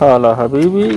هلا حبيبي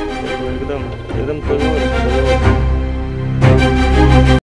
एकदम एकदम